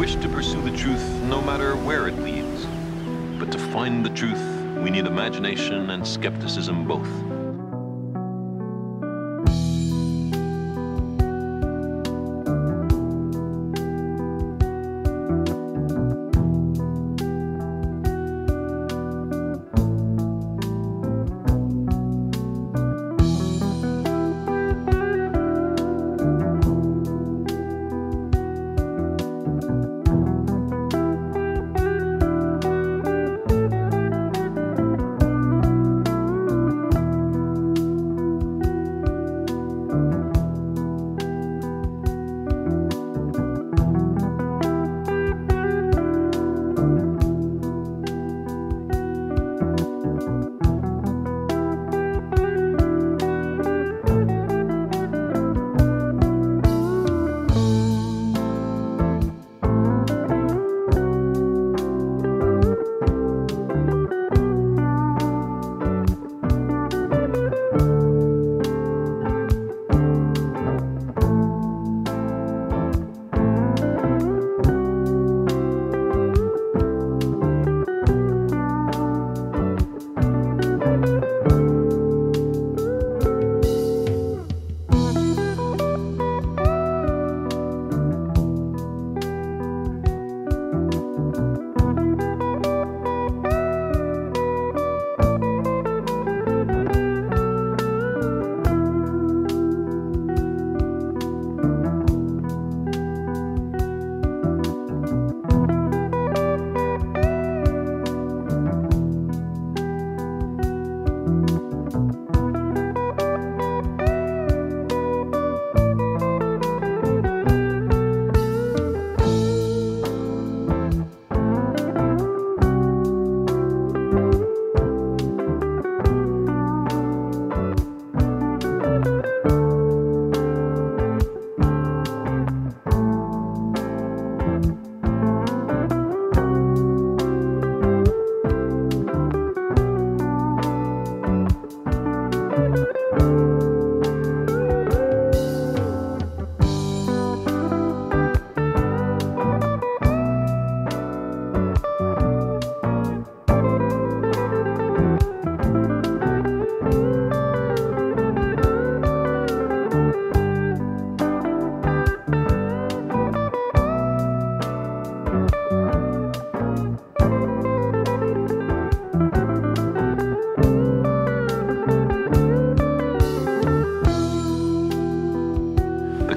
wish to pursue the truth no matter where it leads. But to find the truth, we need imagination and skepticism both.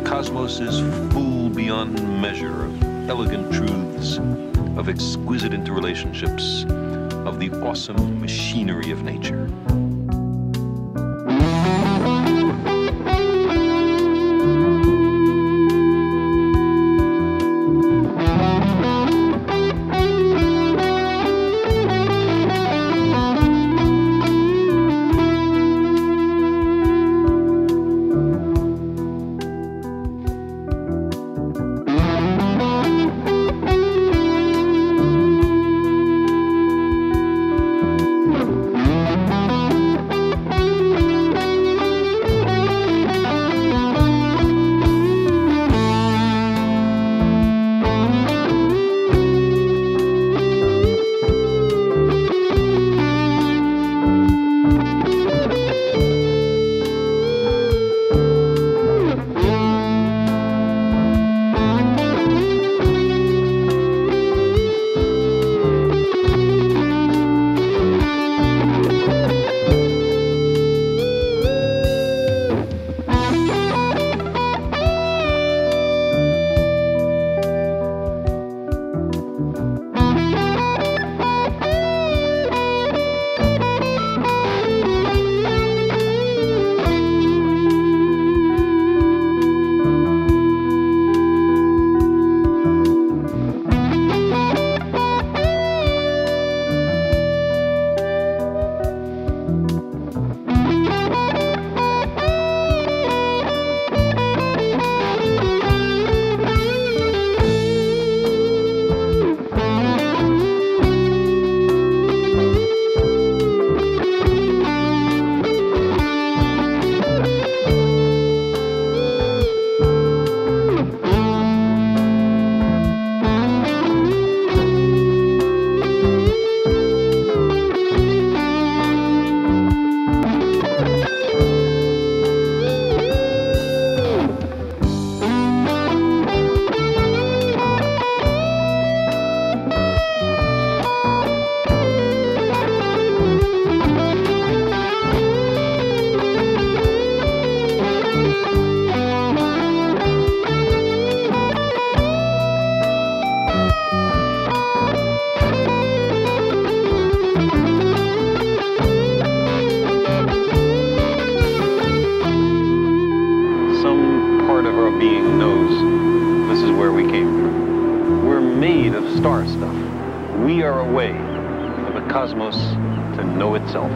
Cosmos is full beyond measure of elegant truths, of exquisite interrelationships, of the awesome machinery of nature. Where we came from. We're made of star stuff. We are a way for the cosmos to know itself.